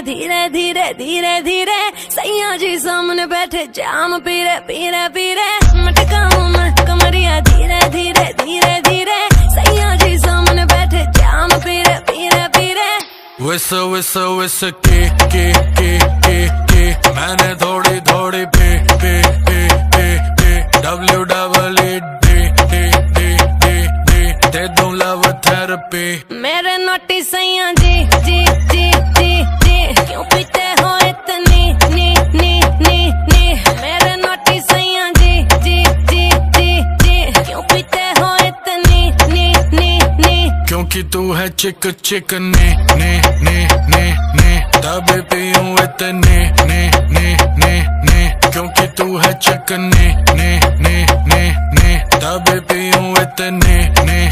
धीरे धीरे धीरे धीरे। सैया जी सामने बैठे, जाम पीरे पीरे पीरे। मटकाऊ मैं, कमरिया धीरे धीरे धीरे धीरे। सैया जी सामने बैठे, जाम पीरे पीरे पीरे। विस विस विस के के के डी दे दूँ लव थेरेपी मेरे नोटी सैया जी जी जी जी जी क्यों पीते हो इतनी नी नी नी नी मेरे नोटी सैया जी जी जी जी जी क्यों पीते हो इतनी नी नी नी क्योंकि तू है चिक चिक ने ने ने ने ने तभी पीऊं इतने ने ने ने ने क्योंकि तू है चिक ने ने ने ने ने तभी पीऊं इतने ने